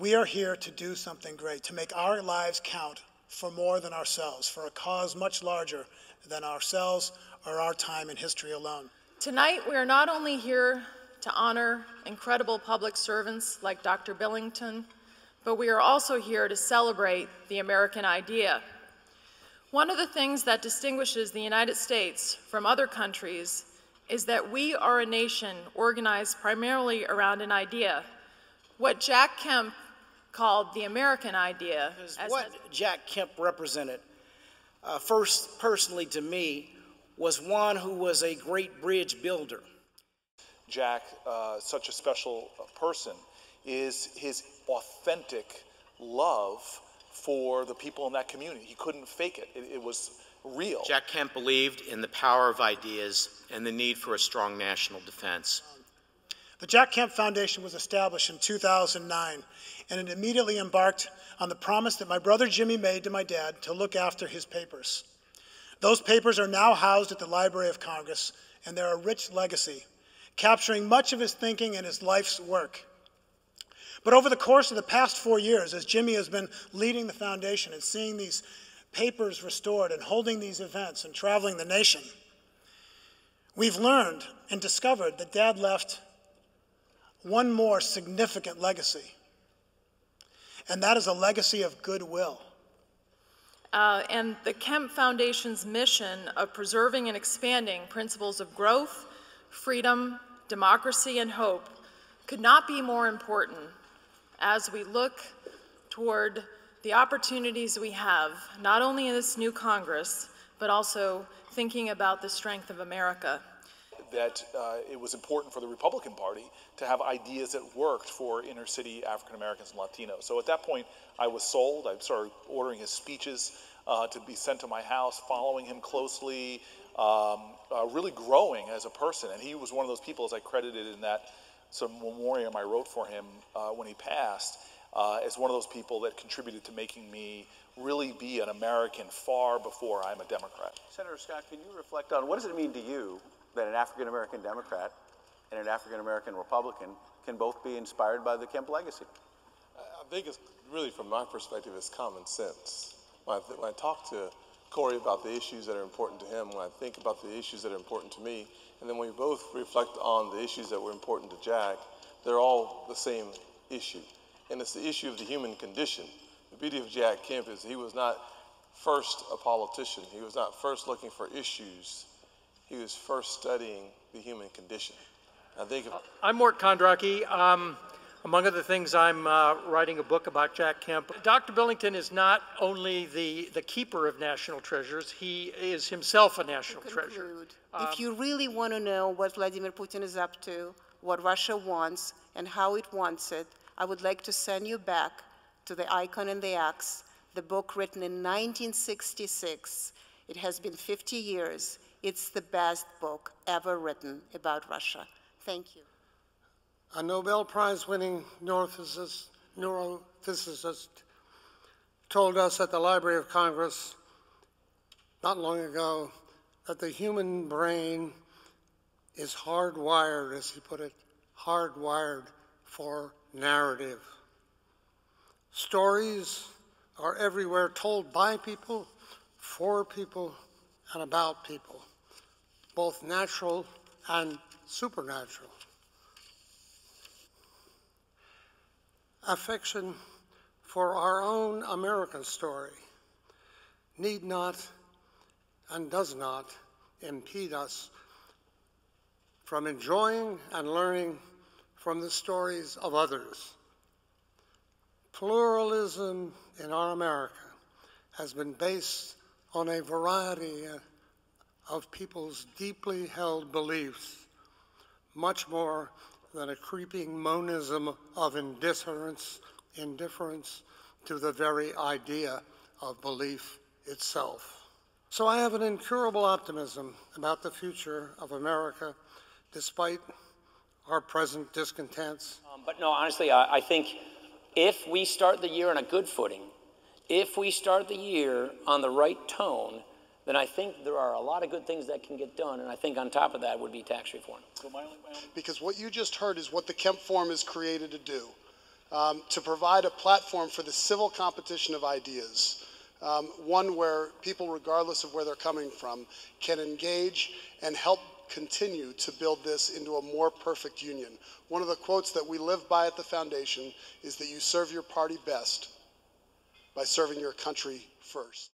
We are here to do something great, to make our lives count for more than ourselves, for a cause much larger than ourselves or our time in history alone. Tonight, we are not only here to honor incredible public servants like Dr. Billington, but we are also here to celebrate the American idea. One of the things that distinguishes the United States from other countries is that we are a nation organized primarily around an idea. What Jack Kemp called the American idea. what Jack Kemp represented, uh, first personally to me, was one who was a great bridge builder. Jack, uh, such a special person, is his authentic love for the people in that community. He couldn't fake it, it, it was real. Jack Kemp believed in the power of ideas and the need for a strong national defense. The Jack Kemp Foundation was established in 2009, and it immediately embarked on the promise that my brother Jimmy made to my dad to look after his papers. Those papers are now housed at the Library of Congress, and they're a rich legacy, capturing much of his thinking and his life's work. But over the course of the past four years, as Jimmy has been leading the foundation and seeing these papers restored and holding these events and traveling the nation, we've learned and discovered that Dad left one more significant legacy, and that is a legacy of goodwill. Uh, and the Kemp Foundation's mission of preserving and expanding principles of growth, freedom, democracy, and hope could not be more important as we look toward the opportunities we have, not only in this new Congress, but also thinking about the strength of America that uh, it was important for the Republican Party to have ideas that worked for inner city African Americans and Latinos. So at that point, I was sold. I started ordering his speeches uh, to be sent to my house, following him closely, um, uh, really growing as a person. And he was one of those people, as I credited in that some memoriam I wrote for him uh, when he passed, uh, as one of those people that contributed to making me really be an American far before I'm a Democrat. Senator Scott, can you reflect on what does it mean to you that an African American Democrat and an African American Republican can both be inspired by the Kemp legacy? I think it's really, from my perspective, it's common sense. When I, when I talk to Corey about the issues that are important to him, when I think about the issues that are important to me, and then we both reflect on the issues that were important to Jack, they're all the same issue. And it's the issue of the human condition. The beauty of Jack Kemp is he was not first a politician. He was not first looking for issues he was first studying the human condition. I think if, I'm Mort Kondracke. Um, among other things, I'm uh, writing a book about Jack Kemp. Dr. Billington is not only the, the keeper of national treasures, he is himself a national treasure. Um, if you really want to know what Vladimir Putin is up to, what Russia wants, and how it wants it, I would like to send you back to The Icon and the Axe, the book written in 1966. It has been 50 years. It's the best book ever written about Russia. Thank you. A Nobel Prize winning neurophysicist, neurophysicist told us at the Library of Congress not long ago that the human brain is hardwired, as he put it, hardwired for narrative. Stories are everywhere told by people, for people, and about people both natural and supernatural. Affection for our own American story need not and does not impede us from enjoying and learning from the stories of others. Pluralism in our America has been based on a variety of people's deeply held beliefs, much more than a creeping monism of indifference, indifference to the very idea of belief itself. So I have an incurable optimism about the future of America, despite our present discontents. Um, but no, honestly, I, I think if we start the year on a good footing, if we start the year on the right tone, then I think there are a lot of good things that can get done. And I think on top of that would be tax reform. Because what you just heard is what the Kemp Forum is created to do. um, to provide a platform for the civil competition of ideas, um, one where people, regardless of where they're coming from, can engage and help continue to build this into a more perfect union. One of the quotes that we live by at the foundation is that you serve your party best by serving your country first.